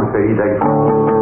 vamos sair daqui.